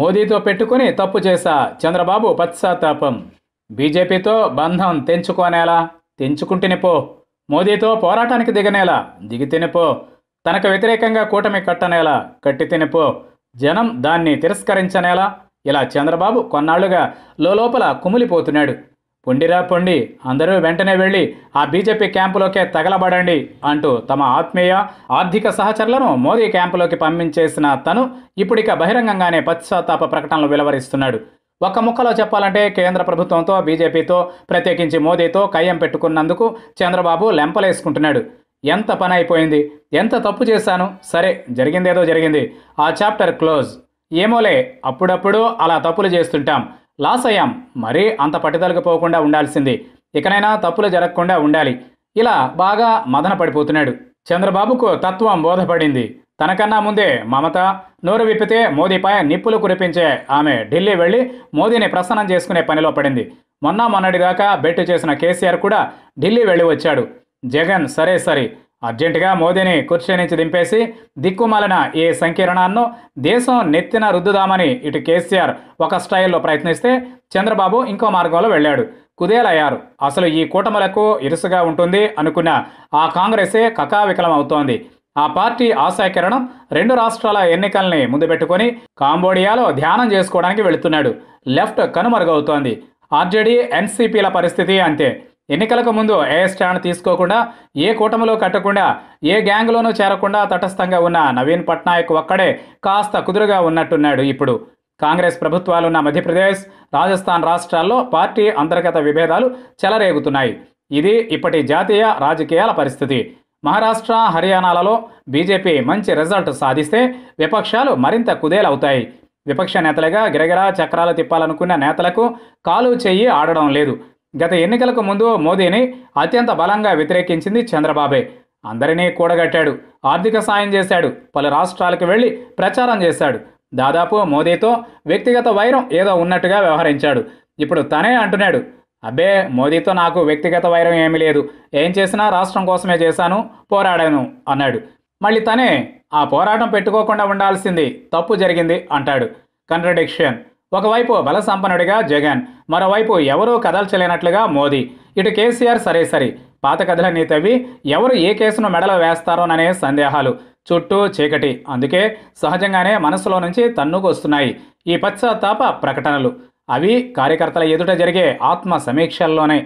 మోదీతో పెట్టుకుని తప్పు చేశా. చంద్రబాబు పశ్చాత్తాపం. బీజేపీతో బంధం తెంచుకోనేలా తెంచుకుంటేనే పో మోదీతో పోరాటానికి దిగనేలా. దిగితేనే పో తనకు వ్యతిరేకంగా కూటమి కట్టనేలా. కట్టి తినిపో జనం దాన్ని తిరస్కరించనేలా. ఇలా చంద్రబాబు కొన్నాళ్ళుగా లోపల కుమిలిపోతున్నాడు. పొండిరా పొండి అందరూ వెంటనే వెళ్ళి ఆ బీజేపీ క్యాంపులోకే తగలబడండి అంటూ తమ ఆత్మీయ ఆర్థిక సహచరులను మోదీ క్యాంపులోకి పంపించేసిన తను ఇప్పుడిక బహిరంగంగానే పశ్చాత్తాప ప్రకటనలు వెలువరిస్తున్నాడు. ఒక్క ముక్కలో చెప్పాలంటే కేంద్ర ప్రభుత్వంతో బీజేపీతో ప్రత్యేకించి మోదీతో కయ్యం పెట్టుకున్నందుకు చంద్రబాబు లెంపలేసుకుంటున్నాడు. ఎంత పని అయిపోయింది ఎంత తప్పు చేశాను సరే జరిగిందేదో జరిగింది. ఆ చాప్టర్ క్లోజ్. ఏమోలే అప్పుడప్పుడు అలా తప్పులు చేస్తుంటాం. లాస్ అయ్యాం. మరీ అంత పట్టుదలకు పోకుండా ఉండాల్సింది. ఇకనైనా తప్పులు జరగకుండా ఉండాలి. ఇలా బాగా మదన పడిపోతున్నాడు. చంద్రబాబుకు తత్వం బోధపడింది. తనకన్నా ముందే మమత నోరు విప్పితే మోదీపై నిప్పులు కురిపించే ఆమె ఢిల్లీ వెళ్ళి మోదీని ప్రసన్నం చేసుకునే పనిలో పడింది. మొన్న మొన్నటిదాకా బెట్టు చేసిన కేసీఆర్ కూడా ఢిల్లీ వెళ్ళి వచ్చాడు. జగన్ సరే సరే. అర్జెంటుగా మోదీని కుర్చీ నుంచి దింపేసి దిక్కుమాలిన ఈ సంకీర్ణాన్ని దేశం నెత్తిన రుద్దుదామని ఇటు కేసీఆర్ ఒక స్టైల్లో ప్రయత్నిస్తే చంద్రబాబు ఇంకో మార్గంలో వెళ్ళాడు. కుదేలయ్యారు. అసలు ఈ కూటములకు ఇరుసుగా ఉంటుంది అనుకున్న ఆ కాంగ్రెసే కకావికలం అవుతోంది ఆ పార్టీ ఆశాకిరణం రెండు రాష్ట్రాల ఎన్నికల్ని ముందు పెట్టుకొని కాంబోడియాలో ధ్యానం చేసుకోవడానికి వెళుతున్నాడు. లెఫ్ట్ కనుమరుగవుతోంది. ఆర్జేడీ ఎన్సీపీల పరిస్థితి అంతే. ఎన్నికలకు ముందు ఏ స్టాండ్ తీసుకోకుండా ఏ కూటమిలో కట్టకుండా ఏ గ్యాంగ్లోనూ చేరకుండా తటస్థంగా ఉన్న నవీన్ పట్నాయక్ ఒక్కడే కాస్త కుదురుగా ఉన్నట్టున్నాడు ఇప్పుడు. కాంగ్రెస్ ప్రభుత్వాలున్న మధ్యప్రదేశ్ రాజస్థాన్ రాష్ట్రాల్లో పార్టీ అంతర్గత విభేదాలు చెలరేగుతున్నాయి. ఇది ఇప్పటి జాతీయ రాజకీయాల పరిస్థితి. మహారాష్ట్ర హర్యానాలలో బీజేపీ మంచి రిజల్ట్ సాధిస్తే విపక్షాలు మరింత కుదేలవుతాయి. విపక్ష నేతలుగా గిరగిరా చక్రాలు తిప్పాలనుకున్న నేతలకు కాలు చెయ్యి ఆడడం లేదు. గత ఎన్నికలకు ముందు మోదీని అత్యంత బలంగా వ్యతిరేకించింది చంద్రబాబే. అందరినీ కూడగట్టాడు. ఆర్థిక సాయం చేశాడు. పలు రాష్ట్రాలకు వెళ్ళి ప్రచారం చేశాడు. దాదాపు మోదీతో వ్యక్తిగత వైరం ఏదో ఉన్నట్టుగా వ్యవహరించాడు. ఇప్పుడు తనే అంటున్నాడు. అబ్బే మోదీతో నాకు వ్యక్తిగత వైరం ఏమీ లేదు. ఏం చేసినా రాష్ట్రం కోసమే చేశాను పోరాడాను అన్నాడు. మళ్ళీ తనే ఆ పోరాటం పెట్టుకోకుండా ఉండాల్సింది తప్పు జరిగింది అంటాడు. కంట్రడిక్షన్ ఒకవైపు బల సంపన్నుడిగా జగన్ మరోవైపు ఎవరూ కదల్చలేనట్లుగా మోదీ. ఇటు కేసీఆర్ సరే సరే. పాత కథలన్నీ తవ్వి ఎవరు ఏ కేసును మెడలో వేస్తారోననే సందేహాలు. చుట్టూ చీకటి. అందుకే సహజంగానే మనసులో నుంచి తన్నుకు వస్తున్నాయి ఈ పశ్చాత్తాప ప్రకటనలు. అవి కార్యకర్తల ఎదుట జరిగే ఆత్మ సమీక్షల్లోనే.